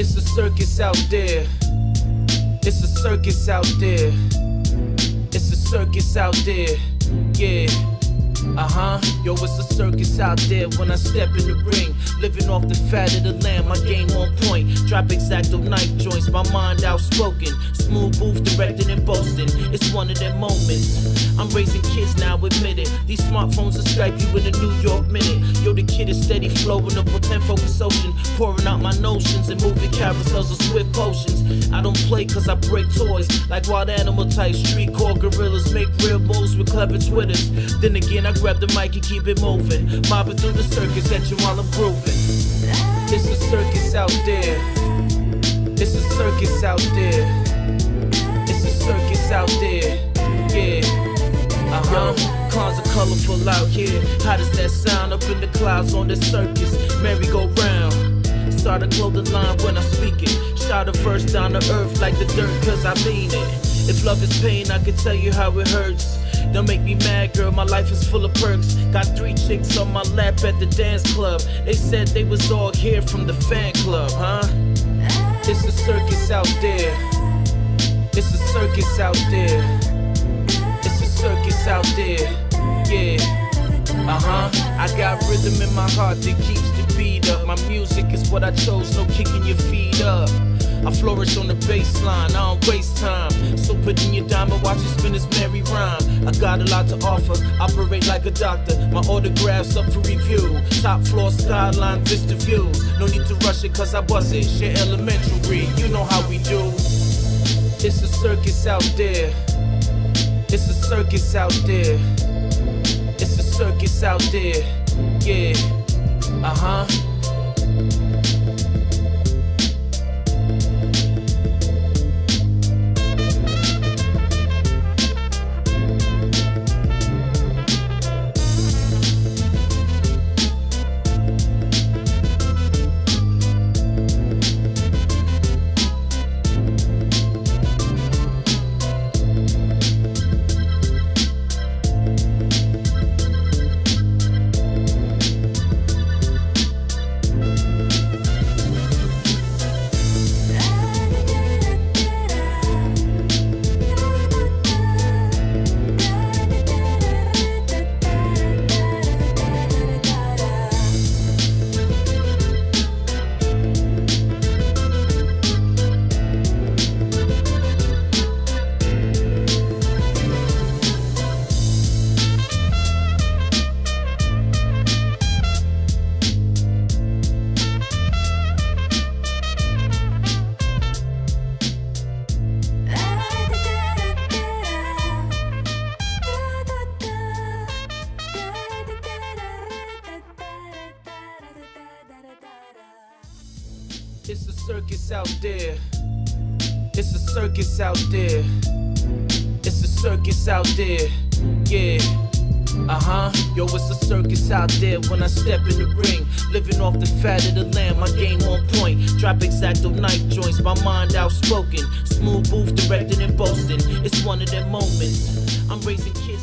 It's a circus out there. It's a circus out there. It's a circus out there. Yeah. Uh huh. Yo, it's a circus out there when I step in the ring. Living off the fat of the land, my game on point. Drop exacto knife joints, my mind outspoken. Smooth and boasting. It's one of them moments. I'm raising kids now, admit it. These smartphones will Skype you in a New York minute. Yo, the kid is steady flowing a pretend focus ocean. Pouring out my notions and moving carousels of swift potions. I don't play cause I break toys. Like wild animal type street core gorillas make real moves with clever twitters. Then again, I grab the mic and keep it moving. Mobbing through the circus at you while I'm grooving. It's a circus out there. It's a circus out there. Colorful out here. How does that sound up in the clouds on the circus? Merry go round. Start a clothing line when I speak it. Shot a verse down to earth like the dirt, cause I mean it. If love is pain, I can tell you how it hurts. Don't make me mad, girl. My life is full of perks. Got three chicks on my lap at the dance club. They said they was all here from the fan club, huh? It's a circus out there. It's a circus out there. It's a circus out there. Yeah. Uh huh. I got rhythm in my heart that keeps the beat up. My music is what I chose, no kicking your feet up. I flourish on the bass line, I don't waste time. So put in your dime watch it spin this merry rhyme. I got a lot to offer, operate like a doctor. My autographs up for review. Top floor skyline, vista views. No need to rush it, cause I bust it. Shit elementary, you know how we do. It's a circus out there. It's a circus out there. Circus out there. Yeah. Uh huh. It's a circus out there. It's a circus out there. It's a circus out there. Yeah. Uh huh. Yo, it's a circus out there when I step in the ring. Living off the fat of the land, my game on point. Drop exacto knife joints, my mind outspoken. Smooth booth directing and boasting. It's one of them moments. I'm raising kids.